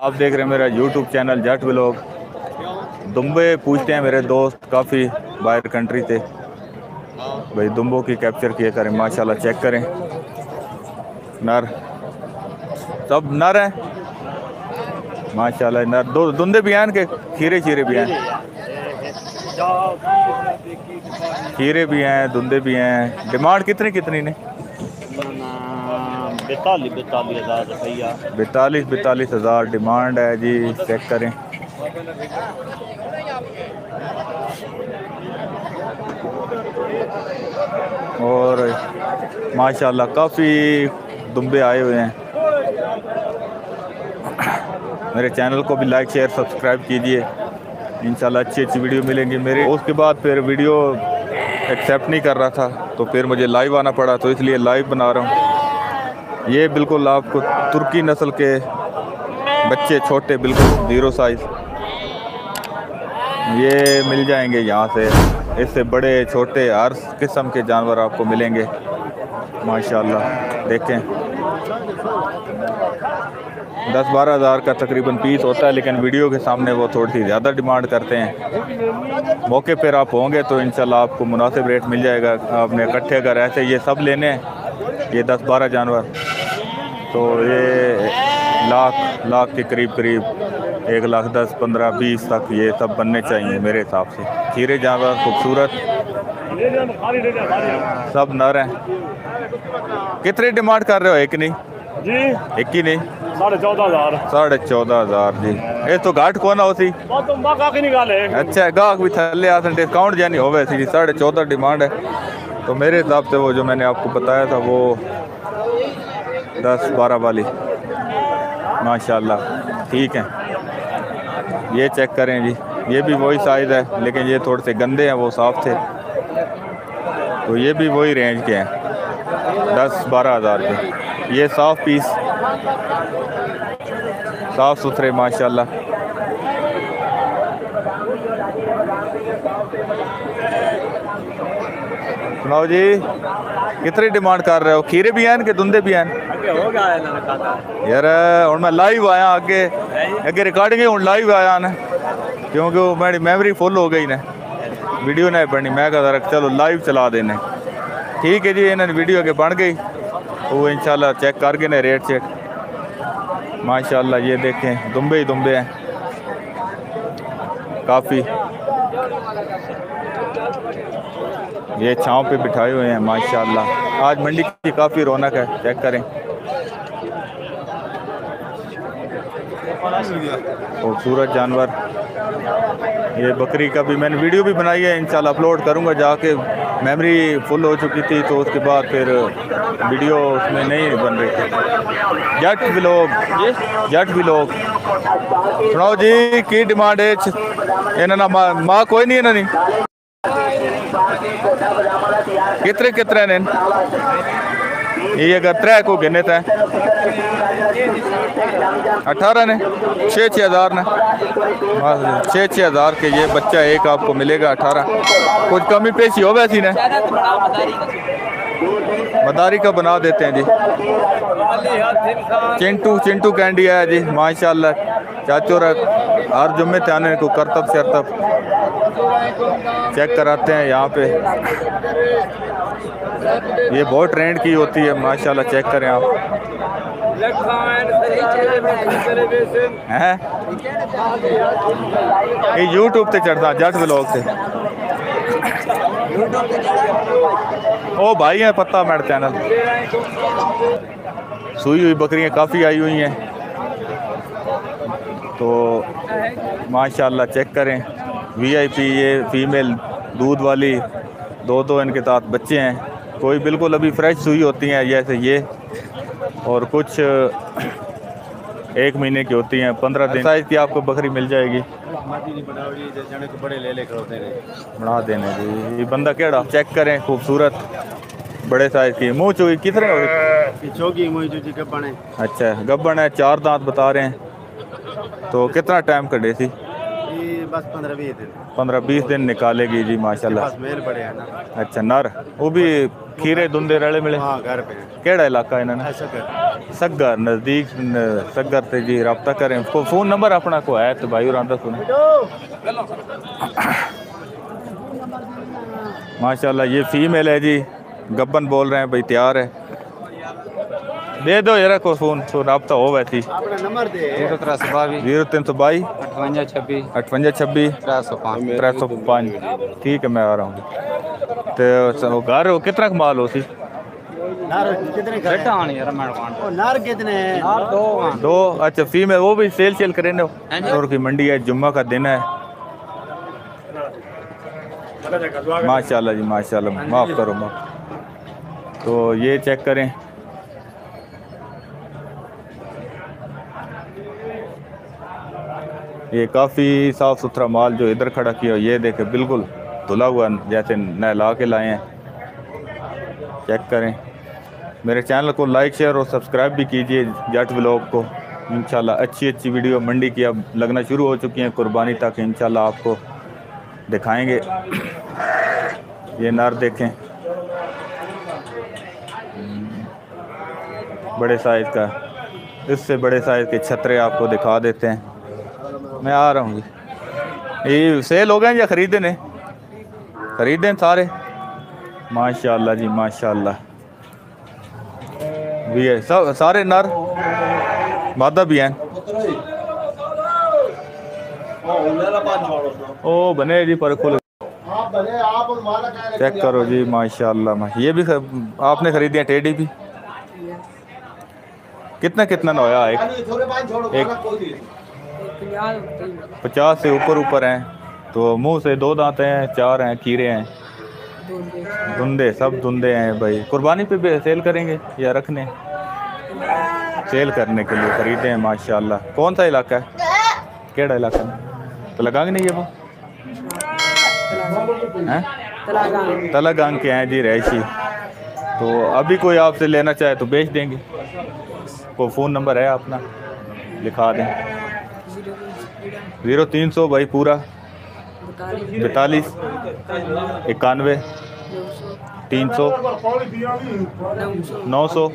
आप देख रहे हैं मेरा यूट्यूब चैनल जट ब्लॉग दुम्बे पूछते हैं मेरे दोस्त, काफ़ी बाहर कंट्री से भाई दुम्बों की कैप्चर किए करें, माशाल्लाह चेक करें। नर। सब नर हैं। माशाल्लाह नर। दो दुंदे भी हैं के खीरे चीरे भी हैं। खीरे भी हैं धुंधे भी हैं। डिमांड कितनी कितनी ने? बैतालीस बैतालीस हज़ार डिमांड है जी, चेक करें। और माशाल्लाह काफ़ी दुम्बे आए हुए हैं। मेरे चैनल को भी लाइक शेयर सब्सक्राइब कीजिए। इंशाल्लाह अच्छी अच्छी वीडियो मिलेंगी मेरे। उसके बाद फिर वीडियो एक्सेप्ट नहीं कर रहा था तो फिर मुझे लाइव आना पड़ा तो इसलिए लाइव बना रहा हूँ। ये बिल्कुल आपको तुर्की नस्ल के बच्चे छोटे, बिल्कुल ज़ीरो साइज़ ये मिल जाएँगे यहाँ से। इससे बड़े, छोटे, हर किस्म के जानवर आपको मिलेंगे। माशाल्लाह, देखें। दस बारह हज़ार का तकरीबन पीस होता है, लेकिन वीडियो के सामने वो थोड़ी सी ज़्यादा डिमांड करते हैं। मौके पर आप होंगे तो इंशाल्लाह आपको मुनासिब रेट मिल जाएगा। आपने इकट्ठे अगर ऐसे ये सब लेने, ये दस बारह जानवर। तो ये लाख लाख के करीब करीब एक लाख दस पंद्रह बीस तक ये सब बनने चाहिए मेरे हिसाब से। खीरे जानवर खूबसूरत सब नर हैं। कितनी डिमांड कर रहे हो एक नहीं? जी। एक ही नहीं? साढ़े चौदह हज़ार। साढ़े चौदह हज़ार जी। ये तो घाट कौन तुम काकी निकाले अच्छा गाहक भी आते डिस्काउंट जानी हो वैसे साढ़े चौदह डिमांड है। तो मेरे हिसाब से वो जो मैंने आपको बताया था वो दस बारह वाली। माशाल्लाह, ठीक है। ये चेक करें जी। ये भी वही साइज़ है, लेकिन ये थोड़े से गंदे हैं, वो साफ़ थे। तो ये भी वही रेंज के हैं। दस बारह हज़ार के। ये साफ़ पीस साफ़ सुथरे, माशाल्लाह। सुनाओ जी। कितनी डिमांड कर रहे हो? खीरे भी हैं कि धुंधे भी हैं? हो गया है यार हूँ मैं लाइव आया अगे अगे रिकॉर्डिंग हूँ लाइव आया ना। क्योंकि वो मेरी मेमोरी फुल हो गई ने। वीडियो नहीं बनी मैं कहा चलो लाइव चला देने। ठीक है जी इन्होंने वीडियो अगे बन गई। वो इंशाल्लाह चेक कर गए ने रेट चेक माशाल्लाह ये देखें दुम्बे ही दुम्बे हैं। काफ़ी। ये छाँव पे बिठाए हुए हैं, माशाल्लाह। आज मंडी की काफ़ी रौनक है चेक करें। खूबसूरत जानवर। ये बकरी का भी मैंने वीडियो भी बनाई है, इंशाल्लाह अपलोड करूँगा, जाके मेमोरी फुल हो चुकी थी तो उसके बाद फिर वीडियो उसमें नहीं बन रही थी। जट लोग जट भी लोग सुनाओ जी, की डिमांड है? माँ कोई नहीं इन्होंने कितने कितने ने? ये त्रै को गिने तो अठारह ने? छः हज़ार ने? छः हज़ार के ये बच्चा एक आपको मिलेगा अठारह। कुछ कमी पेशी हो वैसी ने? मदारी का बना देते हैं जी। चिंटू चिंटू कैंडी है जी, माशाल्लाह। चाचो रख हर जुम्मे थे आने को करतब शरतब। चेक कराते हैं यहाँ पे। ये बहुत ट्रेंड की होती है, माशाल्लाह चेक करें आप। हैं? ये यूट्यूब पे चढ़ता जट ब्लॉग से ओ भाई है, पत्ता मैड चैनल सुई हुई बकरियाँ काफ़ी आई हुई हैं। तो माशाल्लाह चेक करें। वीआईपी ये फीमेल दूध वाली दो दो इनके साथ बच्चे हैं। कोई बिल्कुल अभी फ्रेश सुई होती हैं जैसे ये। और कुछ एक महीने की होती हैं पंद्रह दिन। साइज़ की आपको बकरी मिल जाएगी। बना देने जी। ये बंदा केड़ा? चेक करें खूबसूरत। बड़े साइज़ की। मुँह चुई कितने अच्छा गब्बन है चार दांत बता रहे हैं। तो कितना टाइम कटे सी? बस पंद्रह बीस दिन। पंद्रह बीस दिन निकालेगी जी माशाल्लाह। मेल बड़े हैं ना। अच्छा नर वो भी खीरे धुंधे रले मिले? हाँ घर पे। केड़ा इलाका इन्होंने? सग्गर नज़दीक सगर से जी रब्ता करें। को फ़ोन नंबर अपना को है तो भाई और सुने। माशाल्लाह ये फीमेल है जी गब्बन बोल रहे हैं भाई तैयार है। दे दो यार को फ़ोन तो रब्ता हो वैसी अपना नंबर दे ज़ीरो त्रै सौ बावी ज़ीरो तीन सौ बाई अठवंजा छब्बी अठवंजा छब्बी त्रै सौ पाँच त्रै सौ पाँच ठीक है मैं आ रहा हूँ तो वो घर कितना कमाल हो सी दो। दो अच्छा फीमेल वो भी सेल सेल करें हाँ। और की मंडी है जुम्मा का दिन है माशाल्लाह जी माशाल्लाह माफ़ करो माफ़ तो ये चेक करें ये काफ़ी साफ़ सुथरा माल जो इधर खड़ा किया, ये देखे बिल्कुल धुला हुआ जैसे नहला के लाए हैं। चेक करें। मेरे चैनल को लाइक शेयर और सब्सक्राइब भी कीजिए जट व्लॉग को। इंशाल्लाह अच्छी अच्छी वीडियो मंडी की अब लगना शुरू हो चुकी हैं। कुर्बानी तक इंशाल्लाह आपको दिखाएँगे। ये नर देखें। बड़े साइज़ का। इससे बड़े साइज़ के छतरे आपको दिखा देते हैं। मैं आ रहा हूँ जी। ये सेल हो गए या ख़रीदे ने ख़रीदे सारे। माशाल्लाह जी, माशाल्लाह। भी है सब सारे नर मादा भी हैं। ओ, बने जी, पर खुल। चेक करो जी, माशाल्लाह ये भी ख- आपने खरीदी है टेडी भी? कितना कितना ना होया एक? एक पचास से ऊपर ऊपर हैं। तो मुँह से दो दांत हैं चार हैं खीरे हैं। धुंधे। सब धुंधे हैं भाई। कुर्बानी पे भी सेल करेंगे या रखने? सेल करने के लिए खरीदे हैं माशाल्लाह। कौन सा इलाका है? केड़ा इलाका है? तो लगाएँगे नहीं ये वो? हैं? तलागांग के हैं जी रहायशी तो अभी कोई आपसे लेना चाहे तो बेच देंगे। को फ़ोन नंबर है अपना लिखा दें। ज़ीरो तीन सौ भाई पूरा। बैतालीस। इक्यानवे। तीन सौ। नौ सौ।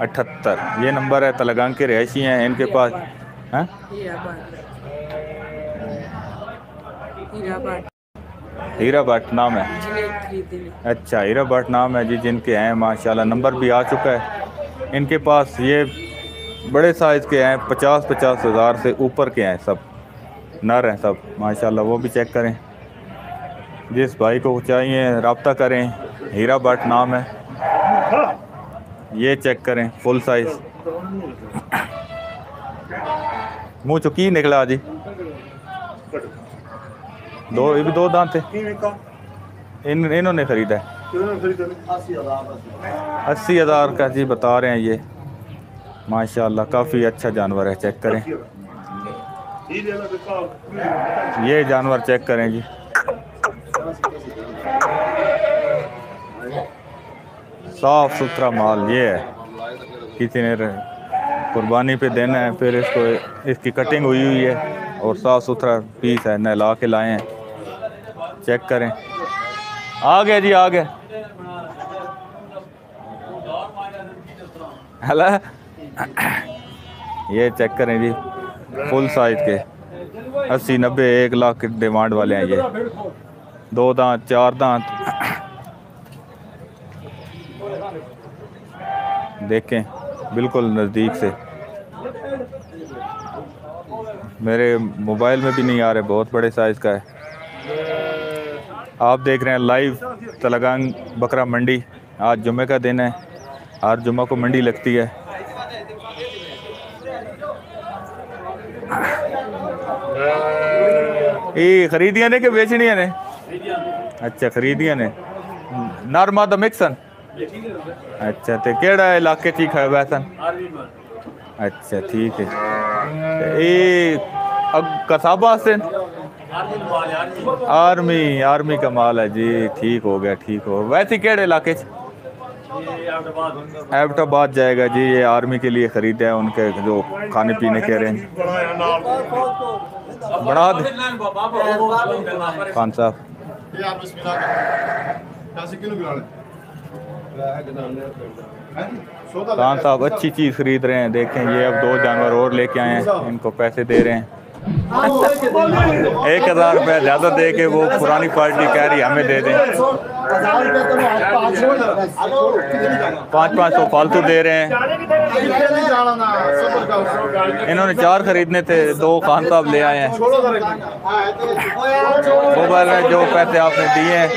अठहत्तर। ये नंबर है तलगांग के रहायशी हैं इनके पास। हैं? हीरा भट्ट नाम है। अच्छा हीरा भट्ट नाम है जी जिनके हैं माशाल्लाह नंबर भी आ चुका है। इनके पास ये बड़े साइज़ के हैं, पचास पचास हज़ार से ऊपर के हैं सब। नर हैं सब, माशाल्लाह, वो भी चेक करें। जिस भाई को चाहिए, रबता करें। हीरा भट्ट नाम है। ये चेक करें फुल साइज़ मुँह चो की निकला जी? दो, ये भी दो दांत थे इन, इन्होंने खरीदा है। अस्सी हज़ार का जी बता रहे हैं ये। माशाल्लाह, काफ़ी अच्छा जानवर है चेक करें। ये जानवर चेक करें जी। साफ़ सुथरा माल ये है। किसी ने कुर्बानी पे देना है, फिर इसको इसकी कटिंग हुई हुई है, और साफ़ सुथरा पीस है, नहला के लाए हैं। चेक करें। आ गए जी आ गए हला? ये चेक करें जी फुल साइज़ के। अस्सी, नब्बे, एक लाख के डिमांड वाले हैं ये। दो दांत, चार दांत। देखें, बिल्कुल नज़दीक से। मेरे मोबाइल में भी नहीं आ रहे, बहुत बड़े साइज़ का है। आप देख रहे हैं लाइव तलगांग बकरा मंडी। आज जुमे का दिन है हर जुम्मा को मंडी लगती है। ये खरीदियाँ ने कि बेचनिया ने अच्छा खरीदिया ने नर मादा मिक्सन अच्छा तो केड़ा इलाके च ही खा वैसन अच्छा ठीक है ये कसाबा से आर्मी आर्मी का माल है जी ठीक हो गया ठीक हो वैसे केड़े इलाके एबटाबाद जाएगा जी ये आर्मी के लिए ख़रीदा है उनके जो खाने पीने के रेंज बढ़ा दे खान साहब। है खान साहब अच्छी चीज़ खरीद रहे हैं देखें ये अब दो जानवर और लेके आए हैं इनको पैसे दे रहे हैं। एक हज़ार रुपया ज़्यादा दे के वो पुरानी पार्टी कह रही है, हमें दे दें। पाँच पाँच सौ फालतू दे रहे हैं। इन्होंने चार खरीदने थे दो खान साहब ले आए हैं। मोबाइल में जो पैसे आपने दिए हैं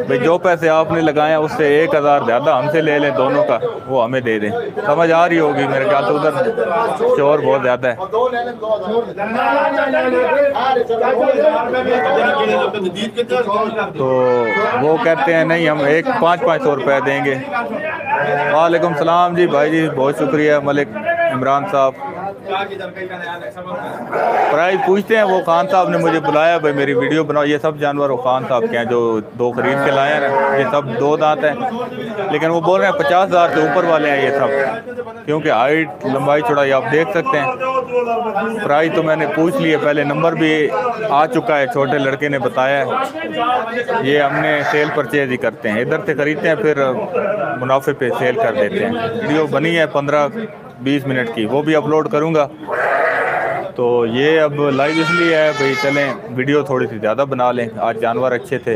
भाई जो पैसे आपने लगाए हैं उससे एक हज़ार ज़्यादा हमसे ले लें दोनों का वो हमें दे दें। समझ आ रही होगी मेरे ख्याल से उधर शोर बहुत ज़्यादा है। दो ले ले दो हज़ार। तो वो कहते हैं, नहीं, हम एक पाँच पाँच सौ रुपये देंगे। वालेकुम सलाम जी, भाई जी, बहुत शुक्रिया, मलिक इमरान साहब। प्राइस पूछते हैं, वो खान साहब ने मुझे बुलाया, भाई मेरी वीडियो बनाओ। ये सब जानवर वो खान साहब के हैं, जो दो खरीद के लाए हैं, ये सब दो दांत हैं। लेकिन वो बोल रहे हैं, पचास हज़ार से ऊपर वाले हैं ये सब। क्योंकि हाइट, लंबाई चौड़ाई आप देख सकते हैं। प्राइस तो मैंने पूछ लिए, पहले नंबर भी आ चुका है, छोटे लड़के ने बताया है। ये हमने सेल परचेज ही करते हैं। इधर से खरीदते हैं, फिर मुनाफे पे सेल कर देते हैं। वीडियो बनी है, पंद्रह बीस मिनट की, वो भी अपलोड करूँगा। तो ये अब लाइव इसलिए है, भाई चलें वीडियो थोड़ी सी ज़्यादा बना लें, आज जानवर अच्छे थे,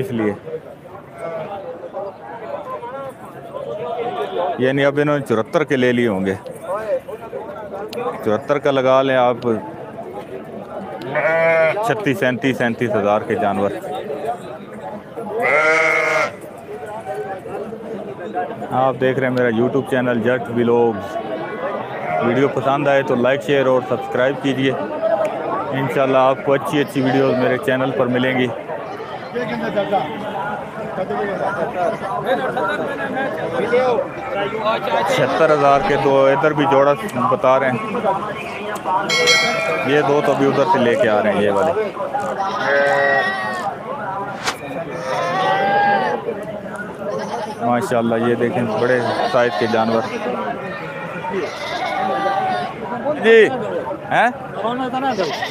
इसलिए। यानी अब इन्होंने चौहत्तर के ले लिए होंगे। चौहत्तर का लगा लें आप, छत्तीस, सैंतीस सैंतीस हज़ार के जानवर। आप देख रहे हैं मेरा YouTube channel Jatt vlogs video पसंद आए तो लाइक शेयर और सब्सक्राइब कीजिए। इंशाल्लाह आपको अच्छी अच्छी वीडियोस मेरे चैनल पर मिलेंगी। छिहत्तर हज़ार के दो, इधर भी जोड़ा बता रहे हैं। ये दो तो अभी उधर से लेके आ रहे हैं, ये वाले। माशाल्लाह, ये देखें बड़े साइज़ के जानवर। जी, हैं?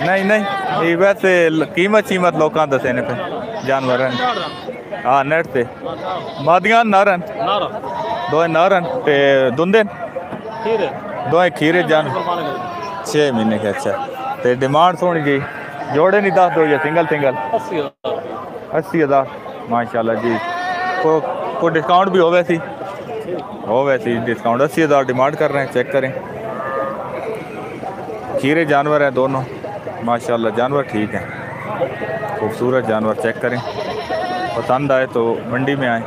नहीं नहीं, ये वैसे कीमत शीमत लोग दसे ने जानवर हाँ। नेट पे मादियाँ नारन। दो नारन ते दुंदे दो खीरे जान। छः महीने के अच्छा। ते डिमांड सोनी जी, जोड़े नहीं दस दो सिंगल सिंगल। अस्सी हज़ार। माशाल्लाह जी को को डिस्काउंट भी हो वैसी हो वैसी डिस्काउंट अस्सी हज़ार डिमांड कर रहे हैं चेक करें। खीरे, जानवर हैं दोनों। माशाल्लाह, जानवर ठीक हैं। खूबसूरत जानवर चेक करें। पसंद आए तो मंडी में आए।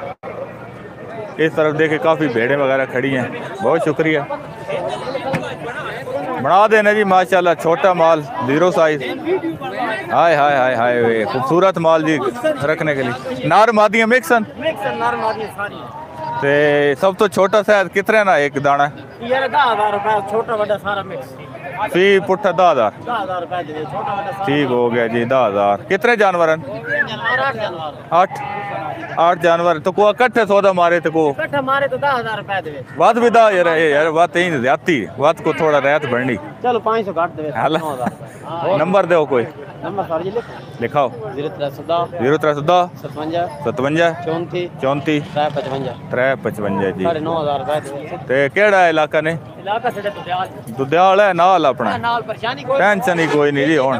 इस तरफ़ देखे, काफ़ी भेड़ें वगैरह खड़ी हैं। बहुत शुक्रिया। बना देना जी, माशाल्लाह, छोटा माल ज़ीरो साइज़ हाय हाय हाय हाय वे खूबसूरत माल जी रखने के लिए। नार मादियाँ मिक्सन ते सब तो छोटा साइज़ कितने ना एक दाना? छोटा बड़ा सारा मिक्स। फ़ी पुट्ठा दस हज़ार। सारा। ठीक हो गया जी दस हज़ार। कितने जानवर हैं? आठ जानवर। आठ? आठ जानवर। तो को इकट्ठे सौदा मारे तो को इकट्ठा मारे तो दस हज़ार बात भी दा यार ये यार बात यही ज़्यादा बात को थोड़ा राहत बढ़नी चलो पाँच सौ घट दे। नंबर दो कोई। नंबर लिखाओ। ज़ीरो त्रै सौ दस सतवंजा सतवंजा चौंती चौंती त्रै पचवंजा। त्रै पचवंजा जी। साढ़े नौ हज़ार ते केड़ा इलाका ने? इलाका से दुधियाल। दुधियाल है नाल अपना? नाल परेशानी कोई टेंशन ही कोई नहीं जी हुन।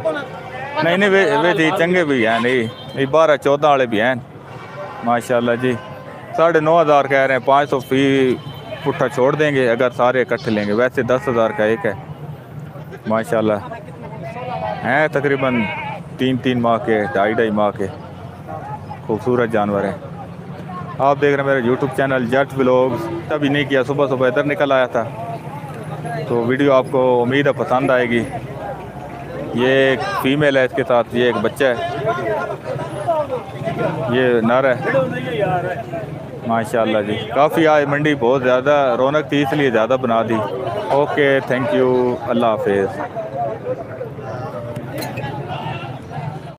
नहीं नहीं वे वे जी चंगे भी हैं नहीं बारह चौदह वाले भी हैं। माशाल्लाह जी। साढ़े नौ हज़ार कह रहे हैं पाँच सौ फ़ी पुट्ठा छोड़ देंगे अगर सारे इकट्ठे लेंगे। वैसे दस हज़ार का एक है। माशाल्लाह। हैं तकरीबन तीन तीन माह के ढाई ढाई माह के खूबसूरत जानवर हैं। आप देख रहे हैं मेरा यूट्यूब चैनल जट व्लॉग्स तभी नहीं किया सुबह सुबह इधर निकल आया था। तो वीडियो आपको उम्मीद है पसंद आएगी। ये एक फीमेल है, इसके साथ ये एक बच्चा है। ये नर है। माशाल्लाह जी। काफ़ी आज मंडी बहुत ज़्यादा, रौनक थी, इसलिए ज़्यादा बना दी। Okay, thank you. अल्लाह हाफिज़।